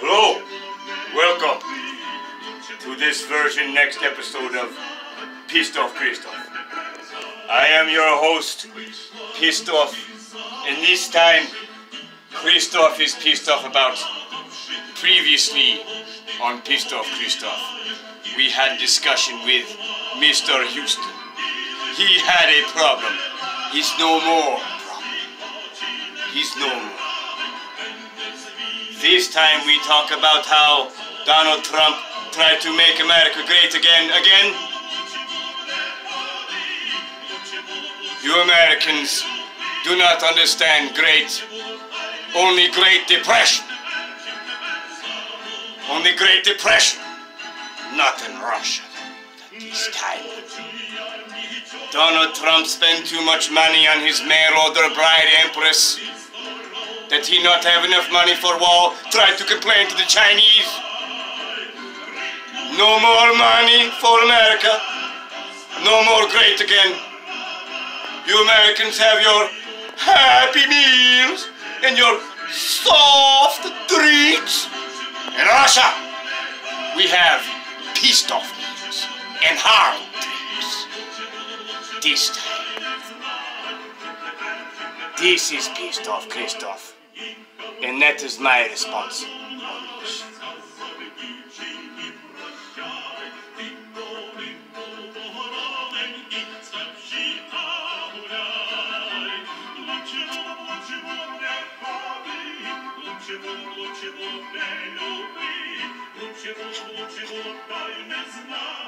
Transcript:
Hello, welcome to this version, next episode of Pissed Off Christof. I am your host, Pissed Off, and this time, Christof is pissed off about previously on Pissed Off Christof. We had discussion with Mr. Houston. He had a problem. He's no more. He's no more. This time we talk about how Donald Trump tried to make America great again, again. You Americans do not understand great, only Great Depression. Only Great Depression. Not in Russia. This time. Donald Trump spent too much money on his mail order bride empress Did he not have enough money for war, tried to complain to the Chinese. No more money for America. No more great again. You Americans have your happy meals and your soft drinks. In Russia, we have pissed off meals and hard this time. This is pissed off, Christof. And that is my response. Лучше бы, лучше бы, лучше бы, лучше бы, дай.